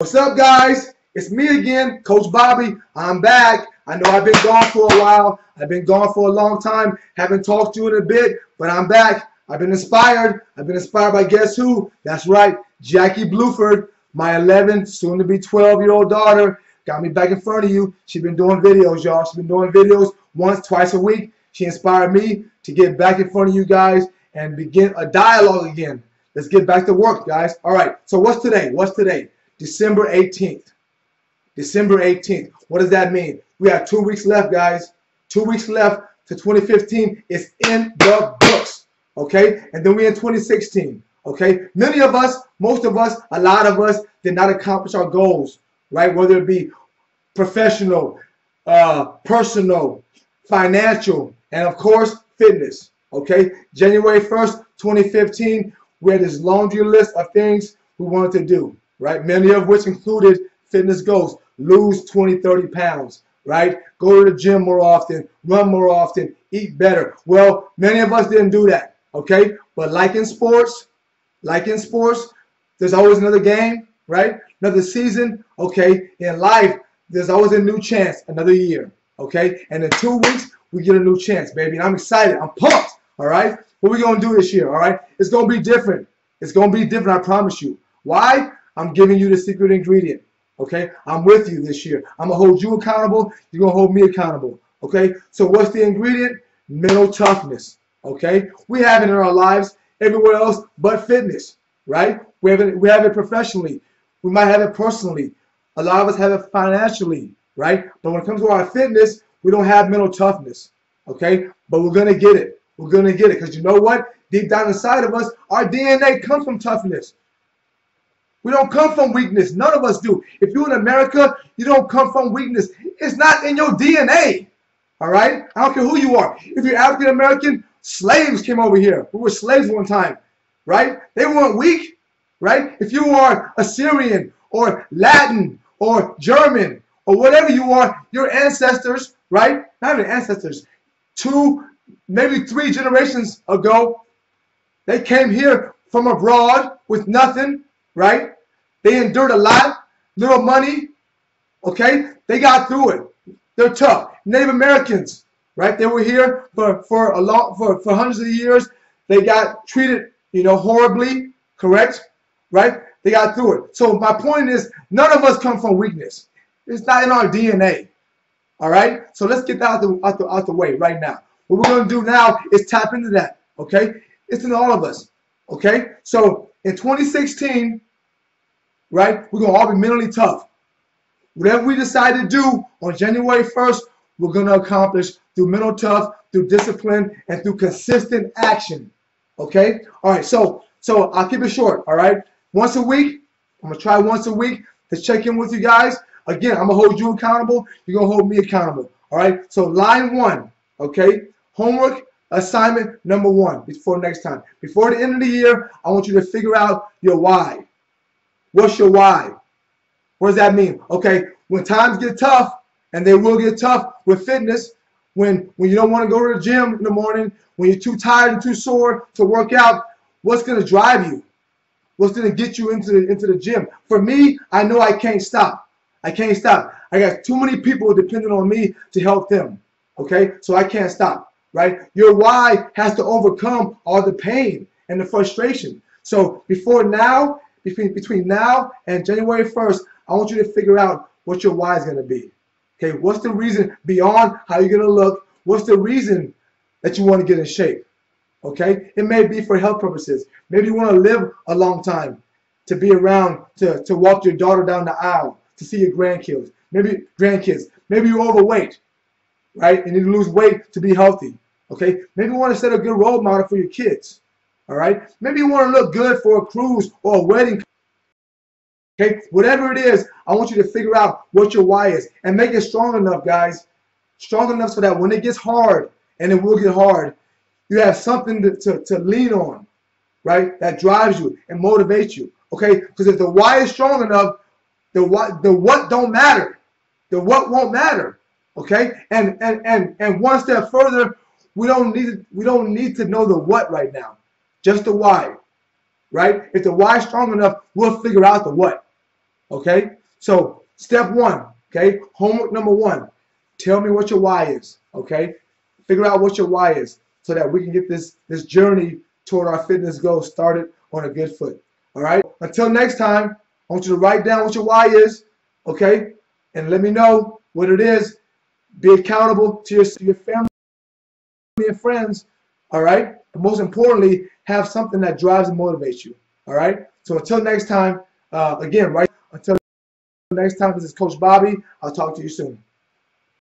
What's up, guys? It's me again, Coach Bobby. I'm back. I know I've been gone for a while. I've been gone for a long time. Haven't talked to you in a bit, but I'm back. I've been inspired. I've been inspired by guess who? That's right, Jackie Bluford, my 11, soon to be 12 year old daughter. Got me back in front of you. She's been doing videos, y'all. She's been doing videos once, twice a week. She inspired me to get back in front of you guys and begin a dialogue again. Let's get back to work, guys. All right, so what's today? What's today? December 18th. December 18th. What does that mean? We have two weeks left, guys. Two weeks left to 2015. is in the books. Okay? And then we're in 2016. Okay? Many of us, most of us, a lot of us did not accomplish our goals, right? Whether it be professional, uh, personal, financial, and of course, fitness. Okay? January 1st, 2015, we had this laundry list of things we wanted to do right? Many of which included fitness goals. Lose 20, 30 pounds, right? Go to the gym more often, run more often, eat better. Well, many of us didn't do that, okay? But like in sports, like in sports, there's always another game, right? Another season, okay? In life, there's always a new chance, another year, okay? And in two weeks, we get a new chance, baby. And I'm excited. I'm pumped, all right? What we going to do this year, all right? It's going to be different. It's going to be different, I promise you. Why? I'm giving you the secret ingredient. Okay? I'm with you this year. I'm going to hold you accountable. You're going to hold me accountable. Okay? So what's the ingredient? Mental toughness. Okay? We have it in our lives everywhere else but fitness. Right? We have it, we have it professionally. We might have it personally. A lot of us have it financially. Right? But when it comes to our fitness, we don't have mental toughness. Okay? But we're going to get it. We're going to get it. Because you know what? Deep down inside of us, our DNA comes from toughness. We don't come from weakness. None of us do. If you're in America, you don't come from weakness. It's not in your DNA. All right? I don't care who you are. If you're African American, slaves came over here. We were slaves one time. Right? They weren't weak. Right? If you are Assyrian or Latin or German or whatever you are, your ancestors, right? Not even ancestors, two, maybe three generations ago, they came here from abroad with nothing right? They endured a lot, little money, okay? They got through it. They're tough. Native Americans, right? They were here for, for a long for, for hundreds of years. They got treated, you know, horribly, correct? Right? They got through it. So my point is, none of us come from weakness. It's not in our DNA. All right? So let's get that out the, out the, out the way right now. What we're going to do now is tap into that. Okay? It's in all of us. Okay? So in 2016, right? We're going to all be mentally tough. Whatever we decide to do on January 1st, we're going to accomplish through mental tough, through discipline, and through consistent action. Okay? All right, so so I'll keep it short, all right? Once a week, I'm going to try once a week to check in with you guys. Again, I'm going to hold you accountable. You're going to hold me accountable. All right? So line one, okay? Homework assignment number one before next time. Before the end of the year, I want you to figure out your why. What's your why? What does that mean? Okay, when times get tough, and they will get tough with fitness, when when you don't want to go to the gym in the morning, when you're too tired and too sore to work out, what's going to drive you? What's going to get you into the, into the gym? For me, I know I can't stop. I can't stop. I got too many people depending on me to help them. Okay, so I can't stop. Right? Your why has to overcome all the pain and the frustration. So before now, between, between now and January 1st, I want you to figure out what your why is going to be. Okay, what's the reason beyond how you're going to look? What's the reason that you want to get in shape? Okay, it may be for health purposes. Maybe you want to live a long time, to be around, to, to walk your daughter down the aisle, to see your grandkids. Maybe grandkids. Maybe you're overweight, right? And you lose weight to be healthy. Okay, maybe you want to set a good role model for your kids. All right. Maybe you want to look good for a cruise or a wedding. Okay. Whatever it is, I want you to figure out what your why is and make it strong enough, guys. Strong enough so that when it gets hard, and it will get hard, you have something to, to, to lean on, right? That drives you and motivates you. Okay. Because if the why is strong enough, the what the what don't matter. The what won't matter. Okay. And and and and one step further, we don't need we don't need to know the what right now. Just the why, right? If the why is strong enough, we'll figure out the what. Okay? So, step one, okay? Homework number one. Tell me what your why is. Okay? Figure out what your why is so that we can get this, this journey toward our fitness goal started on a good foot. All right? Until next time, I want you to write down what your why is, okay? And let me know what it is. Be accountable to your, to your family and friends, all right? But most importantly, have something that drives and motivates you, all right? So until next time, uh, again, right? Until next time, this is Coach Bobby. I'll talk to you soon.